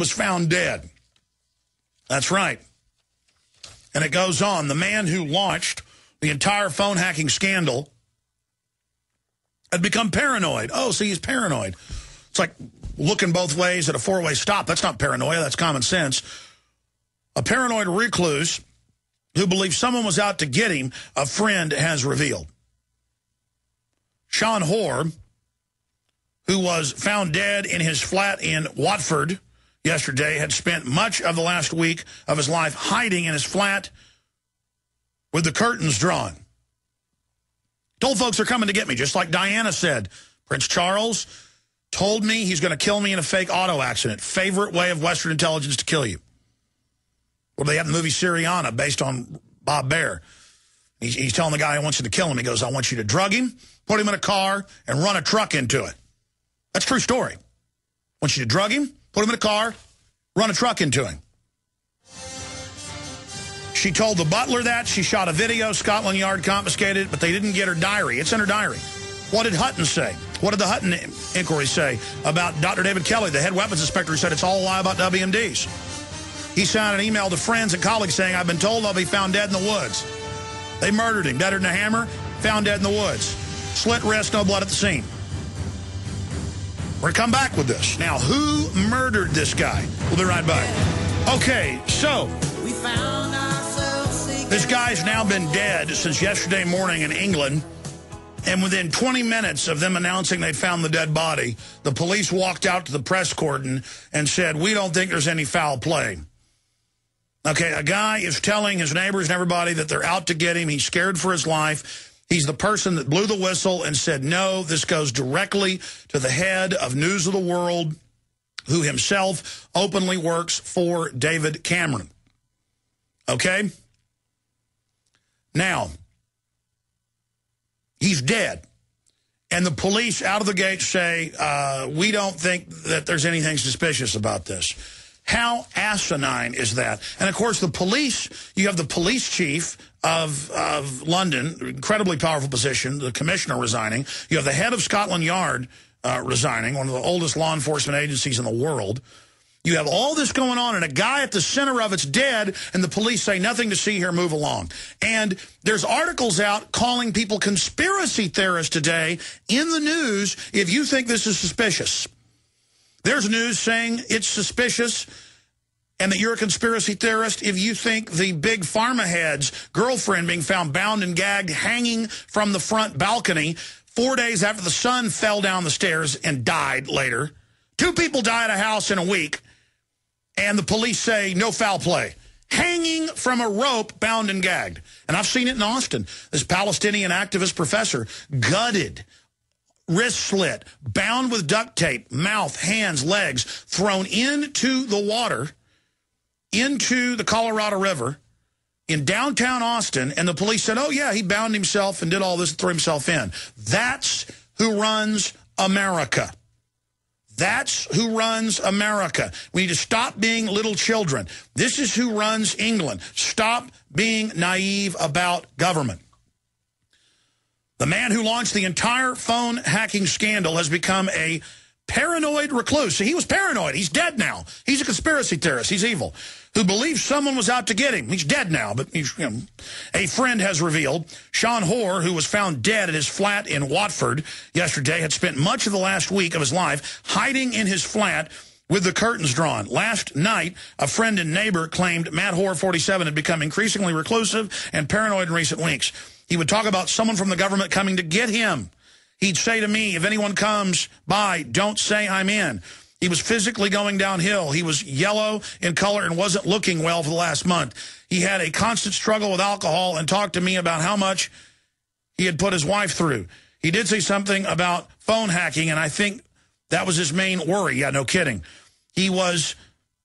was found dead. That's right. And it goes on. The man who launched the entire phone hacking scandal had become paranoid. Oh, see, he's paranoid. It's like looking both ways at a four-way stop. That's not paranoia. That's common sense. A paranoid recluse who believed someone was out to get him, a friend has revealed. Sean Hoare, who was found dead in his flat in Watford yesterday, had spent much of the last week of his life hiding in his flat with the curtains drawn. Told folks they're coming to get me, just like Diana said. Prince Charles told me he's going to kill me in a fake auto accident. Favorite way of Western intelligence to kill you. Well, they have the movie Syriana based on Bob Baer. He's, he's telling the guy who wants you to kill him, he goes, I want you to drug him, put him in a car, and run a truck into it. That's true story. I want you to drug him, put him in a car, run a truck into him. She told the butler that. She shot a video. Scotland Yard confiscated it, but they didn't get her diary. It's in her diary. What did Hutton say? What did the Hutton inquiry say about Dr. David Kelly, the head weapons inspector who said it's all a lie about WMDs? He sent an email to friends and colleagues saying, I've been told I'll be found dead in the woods. They murdered him, deader than a hammer, found dead in the woods. Slit wrist, no blood at the scene. We're going to come back with this. Now, who murdered this guy? We'll be right back. Okay, so this guy's now been dead since yesterday morning in England. And within 20 minutes of them announcing they'd found the dead body, the police walked out to the press cordon and said, we don't think there's any foul play. Okay, a guy is telling his neighbors and everybody that they're out to get him. He's scared for his life. He's the person that blew the whistle and said, no, this goes directly to the head of News of the World, who himself openly works for David Cameron. Okay? Now, he's dead. And the police out of the gate say, uh, we don't think that there's anything suspicious about this. How asinine is that? And, of course, the police, you have the police chief of, of London, incredibly powerful position, the commissioner resigning. You have the head of Scotland Yard uh, resigning, one of the oldest law enforcement agencies in the world. You have all this going on, and a guy at the center of it's dead, and the police say, nothing to see here, move along. And there's articles out calling people conspiracy theorists today in the news if you think this is suspicious. There's news saying it's suspicious and that you're a conspiracy theorist if you think the big pharma head's girlfriend being found bound and gagged hanging from the front balcony four days after the son fell down the stairs and died later. Two people die at a house in a week, and the police say no foul play. Hanging from a rope, bound and gagged. And I've seen it in Austin. This Palestinian activist professor gutted wrist slit, bound with duct tape, mouth, hands, legs, thrown into the water, into the Colorado River in downtown Austin, and the police said, oh, yeah, he bound himself and did all this and threw himself in. That's who runs America. That's who runs America. We need to stop being little children. This is who runs England. Stop being naive about government. The man who launched the entire phone hacking scandal has become a paranoid recluse. He was paranoid. He's dead now. He's a conspiracy theorist. He's evil. Who believes someone was out to get him. He's dead now, but you know, a friend has revealed Sean Hoare, who was found dead at his flat in Watford yesterday, had spent much of the last week of his life hiding in his flat with the curtains drawn. Last night, a friend and neighbor claimed Matt Hoare, 47, had become increasingly reclusive and paranoid in recent weeks. He would talk about someone from the government coming to get him. He'd say to me, if anyone comes by, don't say I'm in. He was physically going downhill. He was yellow in color and wasn't looking well for the last month. He had a constant struggle with alcohol and talked to me about how much he had put his wife through. He did say something about phone hacking, and I think that was his main worry. Yeah, no kidding. He was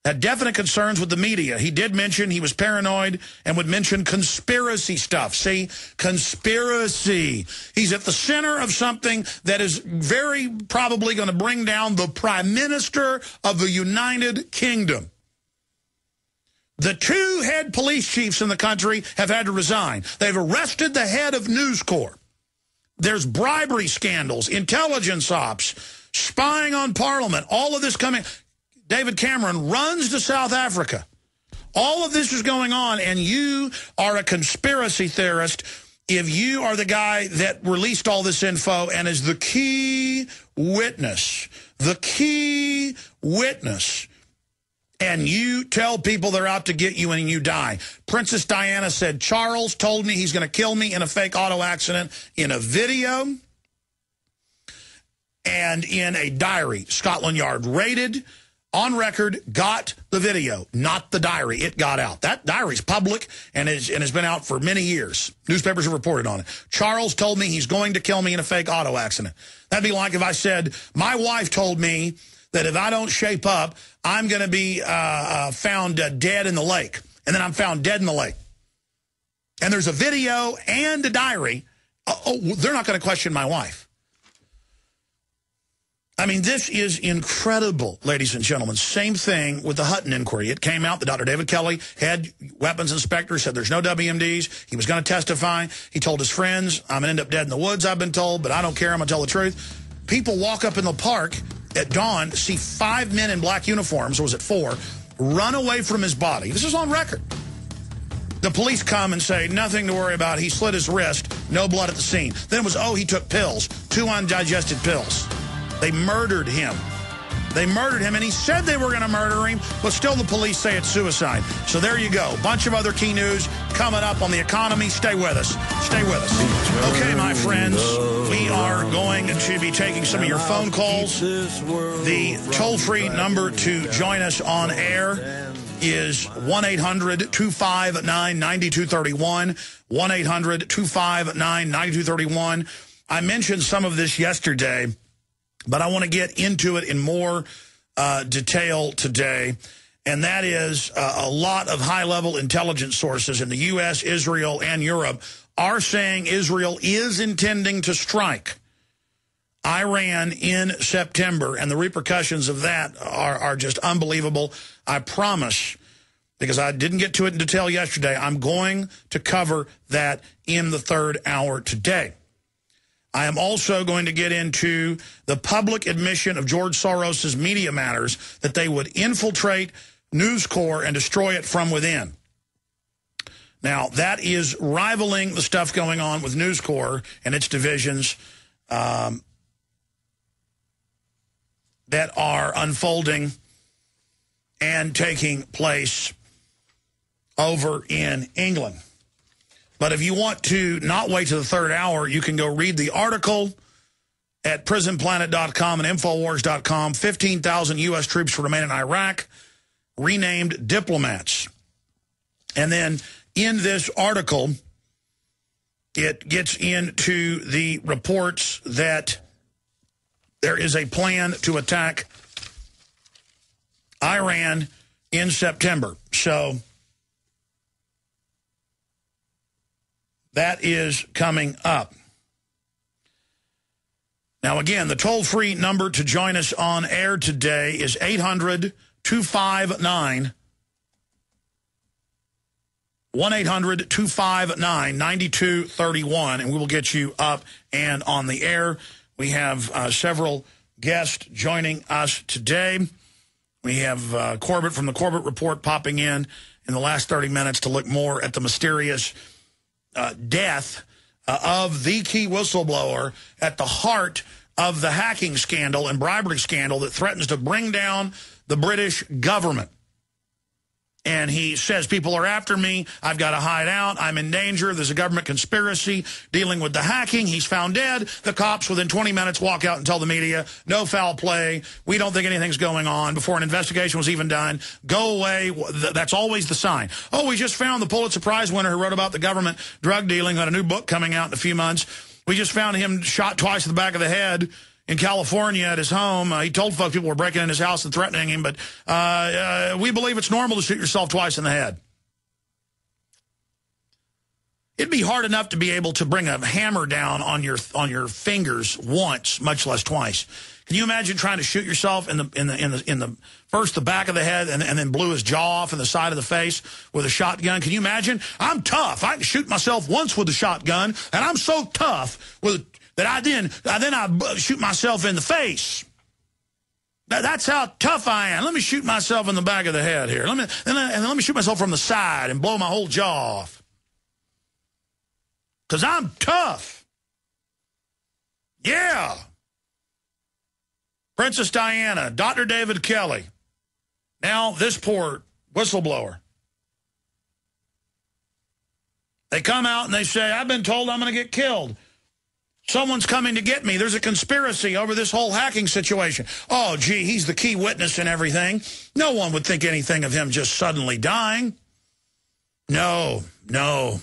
had definite concerns with the media. He did mention he was paranoid and would mention conspiracy stuff. See, conspiracy. He's at the center of something that is very probably going to bring down the prime minister of the United Kingdom. The two head police chiefs in the country have had to resign. They've arrested the head of News Corp. There's bribery scandals, intelligence ops, spying on Parliament, all of this coming David Cameron runs to South Africa. All of this is going on, and you are a conspiracy theorist if you are the guy that released all this info and is the key witness, the key witness, and you tell people they're out to get you and you die. Princess Diana said, Charles told me he's going to kill me in a fake auto accident in a video and in a diary. Scotland Yard raided on record, got the video, not the diary. It got out. That diary's public and, is, and has been out for many years. Newspapers have reported on it. Charles told me he's going to kill me in a fake auto accident. That'd be like if I said, my wife told me that if I don't shape up, I'm going to be uh, uh, found uh, dead in the lake. And then I'm found dead in the lake. And there's a video and a diary. Oh, oh they're not going to question my wife. I mean, this is incredible, ladies and gentlemen. Same thing with the Hutton inquiry. It came out that Dr. David Kelly, head weapons inspector, said there's no WMDs. He was going to testify. He told his friends, I'm going to end up dead in the woods, I've been told, but I don't care. I'm going to tell the truth. People walk up in the park at dawn, see five men in black uniforms, or was it four, run away from his body. This is on record. The police come and say, nothing to worry about. He slit his wrist, no blood at the scene. Then it was, oh, he took pills, two undigested pills. They murdered him. They murdered him, and he said they were going to murder him, but still the police say it's suicide. So there you go. Bunch of other key news coming up on the economy. Stay with us. Stay with us. Okay, my friends, we are going to be taking some of your phone calls. The toll-free number to join us on air is 1-800-259-9231, 1-800-259-9231. I mentioned some of this yesterday but I want to get into it in more uh, detail today. And that is uh, a lot of high-level intelligence sources in the U.S., Israel, and Europe are saying Israel is intending to strike Iran in September. And the repercussions of that are, are just unbelievable. I promise, because I didn't get to it in detail yesterday, I'm going to cover that in the third hour today. I am also going to get into the public admission of George Soros' Media Matters that they would infiltrate News Corp and destroy it from within. Now, that is rivaling the stuff going on with News Corp and its divisions um, that are unfolding and taking place over in England. But if you want to not wait to the third hour, you can go read the article at prisonplanet.com and Infowars.com. 15,000 U.S. troops remain in Iraq, renamed diplomats. And then in this article, it gets into the reports that there is a plan to attack Iran in September. So That is coming up. Now, again, the toll-free number to join us on air today is 800-259 1-800-259-9231, and we will get you up and on the air. We have uh, several guests joining us today. We have uh, Corbett from the Corbett Report popping in in the last 30 minutes to look more at the mysterious uh, death uh, of the key whistleblower at the heart of the hacking scandal and bribery scandal that threatens to bring down the British government. And he says, people are after me. I've got to hide out. I'm in danger. There's a government conspiracy dealing with the hacking. He's found dead. The cops, within 20 minutes, walk out and tell the media, no foul play. We don't think anything's going on before an investigation was even done. Go away. That's always the sign. Oh, we just found the Pulitzer Prize winner who wrote about the government drug dealing, got a new book coming out in a few months. We just found him shot twice in the back of the head in California at his home. Uh, he told folks people were breaking in his house and threatening him, but uh, uh, we believe it's normal to shoot yourself twice in the head. It'd be hard enough to be able to bring a hammer down on your on your fingers once, much less twice. Can you imagine trying to shoot yourself in the in the in the in the first the back of the head and, and then blew his jaw off in the side of the face with a shotgun? Can you imagine? I'm tough. I can shoot myself once with a shotgun, and I'm so tough with that I then, I then I shoot myself in the face. That's how tough I am. Let me shoot myself in the back of the head here. Let me, and and let me shoot myself from the side and blow my whole jaw off. Because I'm tough. Yeah. Princess Diana, Dr. David Kelly. Now this poor whistleblower. They come out and they say, I've been told I'm going to get killed. Someone's coming to get me. There's a conspiracy over this whole hacking situation. Oh, gee, he's the key witness and everything. No one would think anything of him just suddenly dying. No, no.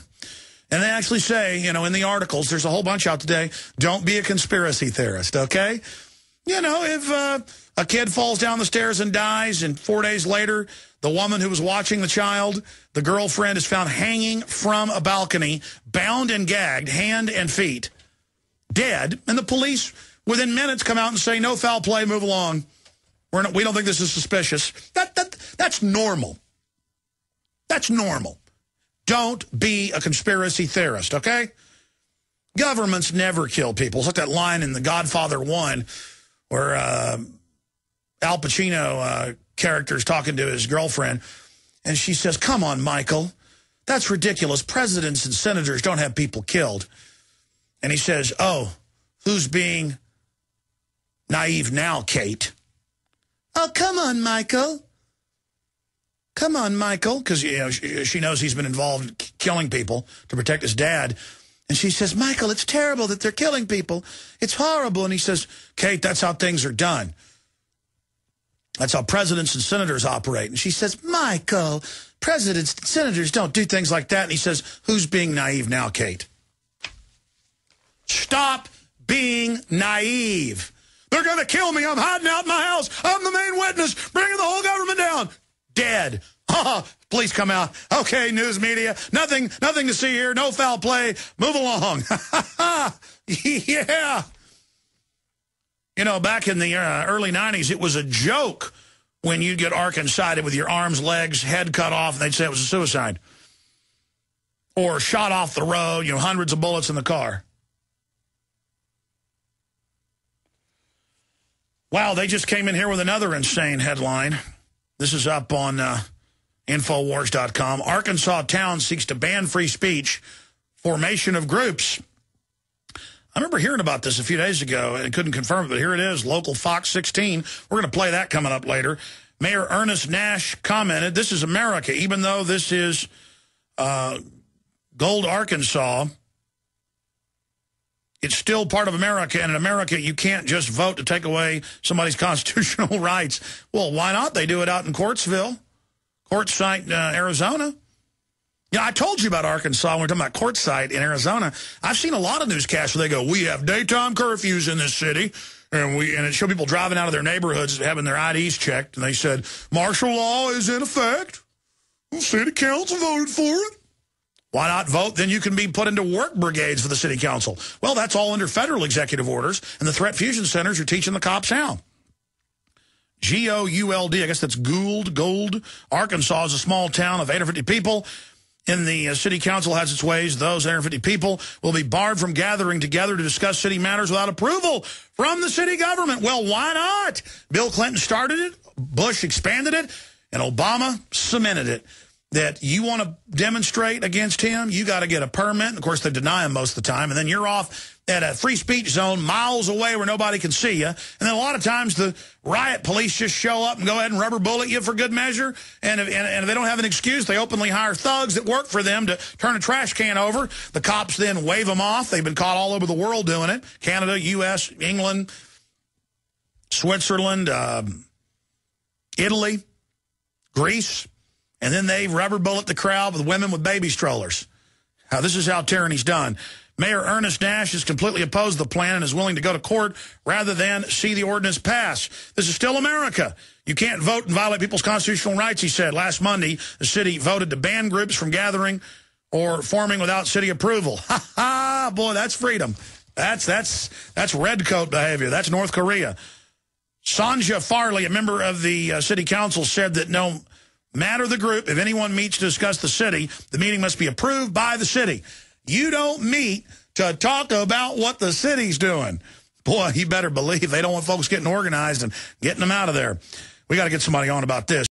And they actually say, you know, in the articles, there's a whole bunch out today, don't be a conspiracy theorist, okay? You know, if uh, a kid falls down the stairs and dies, and four days later, the woman who was watching the child, the girlfriend, is found hanging from a balcony, bound and gagged, hand and feet dead, and the police within minutes come out and say, no foul play, move along. We're not, we don't think this is suspicious. That, that, that's normal. That's normal. Don't be a conspiracy theorist, okay? Governments never kill people. It's like that line in The Godfather 1 where uh, Al Pacino uh, character is talking to his girlfriend, and she says, come on, Michael. That's ridiculous. Presidents and senators don't have people killed. And he says, oh, who's being naive now, Kate? Oh, come on, Michael. Come on, Michael. Because you know, she, she knows he's been involved in killing people to protect his dad. And she says, Michael, it's terrible that they're killing people. It's horrible. And he says, Kate, that's how things are done. That's how presidents and senators operate. And she says, Michael, presidents and senators don't do things like that. And he says, who's being naive now, Kate? Stop being naive. They're going to kill me. I'm hiding out in my house. I'm the main witness, bringing the whole government down. Dead. Please come out. Okay, news media. Nothing, nothing to see here. No foul play. Move along. yeah. You know, back in the uh, early 90s, it was a joke when you'd get arkancided with your arms, legs, head cut off, and they'd say it was a suicide. Or shot off the road, you know, hundreds of bullets in the car. Wow, they just came in here with another insane headline. This is up on uh, Infowars.com. Arkansas town seeks to ban free speech, formation of groups. I remember hearing about this a few days ago and couldn't confirm it, but here it is, local Fox 16. We're going to play that coming up later. Mayor Ernest Nash commented, this is America, even though this is uh, Gold, Arkansas, it's still part of America, and in America, you can't just vote to take away somebody's constitutional rights. Well, why not? They do it out in Quartzville, Quartzsite, uh, Arizona. Yeah, I told you about Arkansas when we are talking about Quartzsite in Arizona. I've seen a lot of newscasts where they go, we have daytime curfews in this city, and we and it showed people driving out of their neighborhoods having their IDs checked, and they said, martial law is in effect. The city council voted for it. Why not vote? Then you can be put into work brigades for the city council. Well, that's all under federal executive orders, and the threat fusion centers are teaching the cops how. G-O-U-L-D, I guess that's Gould, Gold. Arkansas is a small town of 850 people. In the uh, city council has its ways. Those 850 people will be barred from gathering together to discuss city matters without approval from the city government. Well, why not? Bill Clinton started it, Bush expanded it, and Obama cemented it that you want to demonstrate against him, you got to get a permit. Of course, they deny him most of the time. And then you're off at a free speech zone miles away where nobody can see you. And then a lot of times the riot police just show up and go ahead and rubber bullet you for good measure. And if, and, and if they don't have an excuse, they openly hire thugs that work for them to turn a trash can over. The cops then wave them off. They've been caught all over the world doing it. Canada, U.S., England, Switzerland, um, Italy, Greece. And then they rubber bullet the crowd with women with baby strollers. Now, this is how tyranny's done. Mayor Ernest Nash is completely opposed the plan and is willing to go to court rather than see the ordinance pass. This is still America. You can't vote and violate people's constitutional rights, he said. Last Monday, the city voted to ban groups from gathering or forming without city approval. Ha ha, boy, that's freedom. That's, that's, that's redcoat behavior. That's North Korea. Sonja Farley, a member of the uh, city council, said that no matter the group, if anyone meets to discuss the city, the meeting must be approved by the city. You don't meet to talk about what the city's doing. boy, you better believe they don't want folks getting organized and getting them out of there. We got to get somebody on about this.